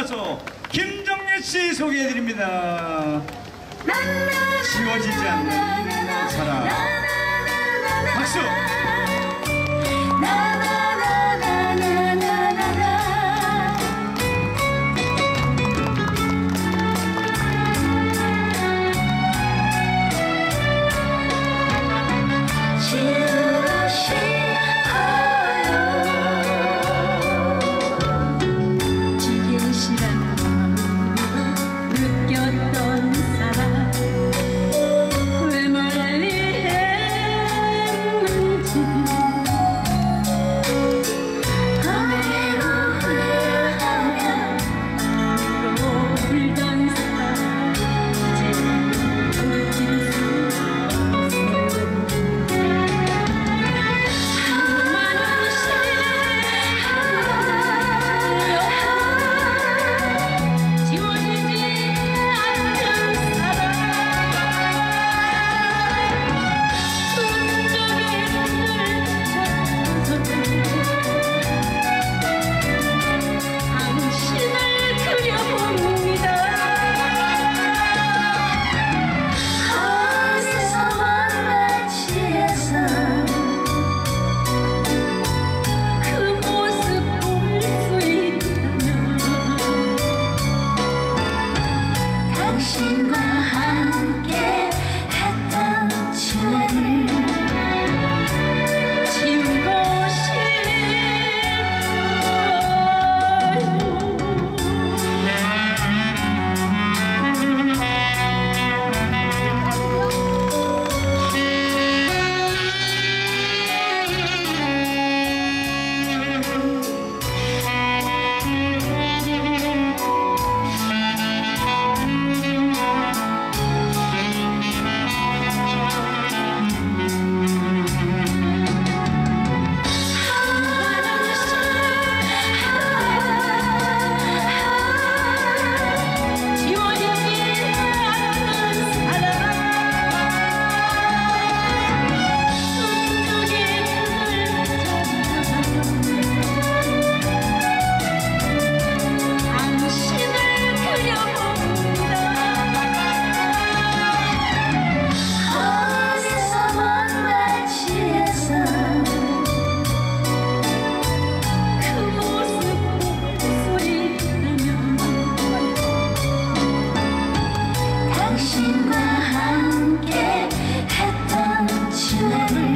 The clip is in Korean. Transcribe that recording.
가수 김정래 씨 소개해드립니다. 지워지지 않는 사랑. 박수. 당신과 함께 Thank you.